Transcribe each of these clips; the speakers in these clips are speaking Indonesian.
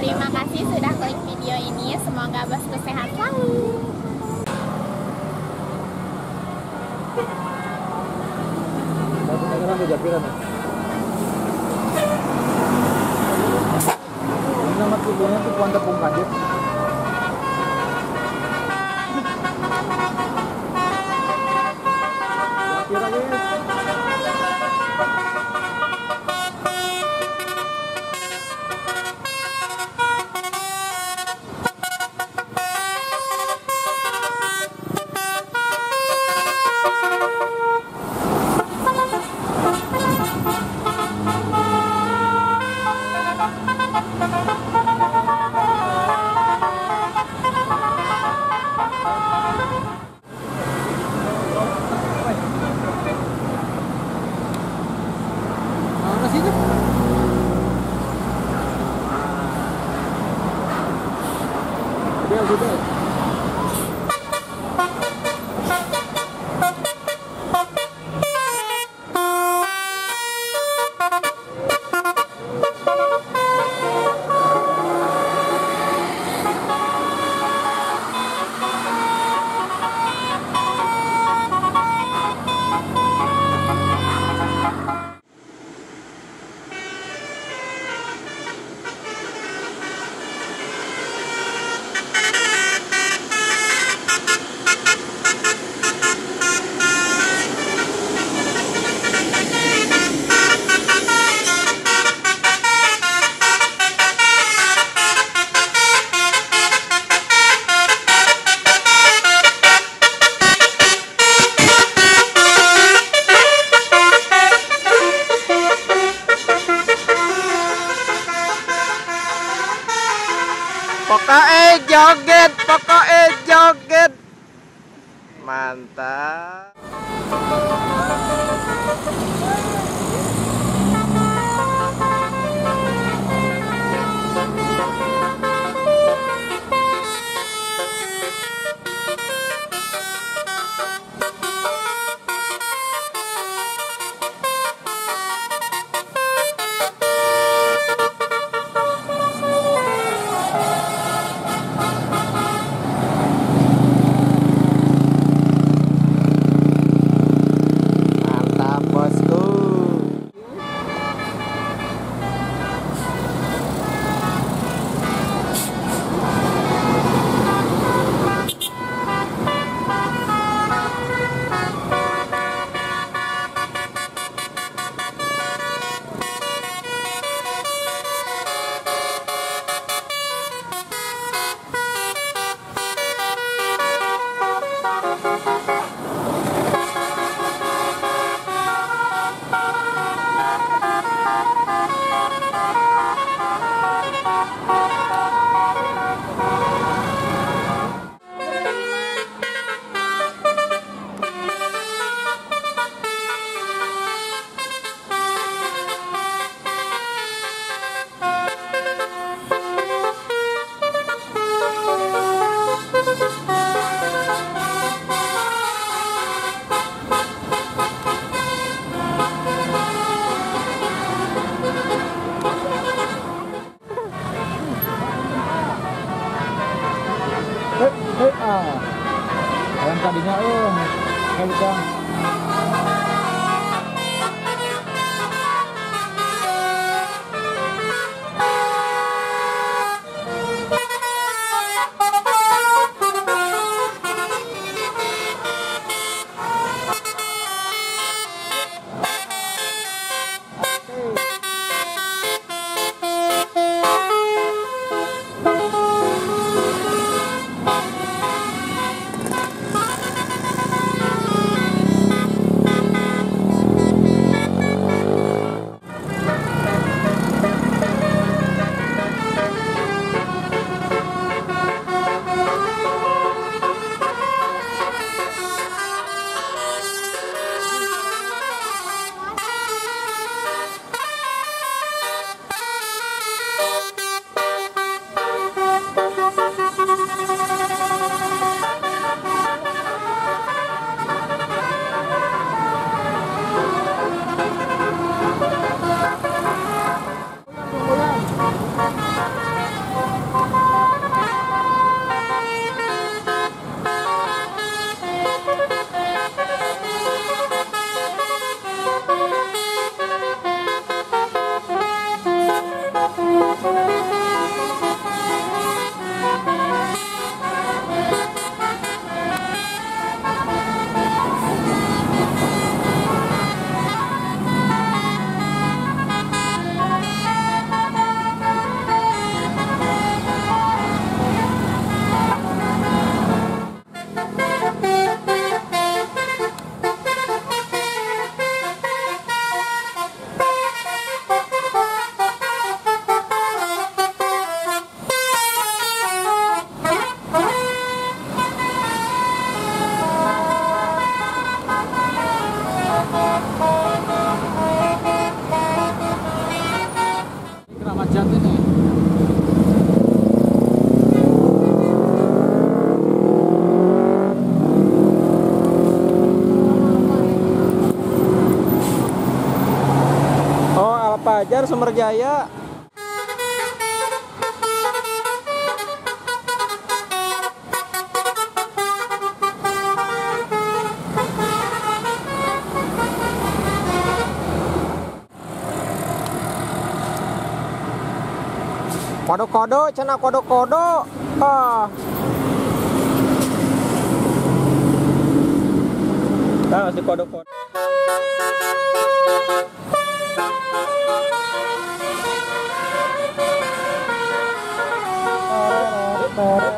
Terima kasih sudah klik video ini. Semoga bosku sehat selalu. Nama tujuannya tuh Kuanta Pung ပါ em con. Sumber Jaya. Kodo-kodo, cina kodo-kodo. Ah. Nah, si kodo-kodo. 어.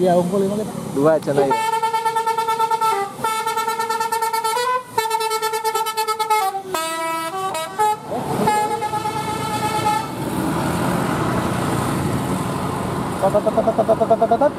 Iya, unggul lima kita. Dua channel ya. Tata tata tata tata tata tata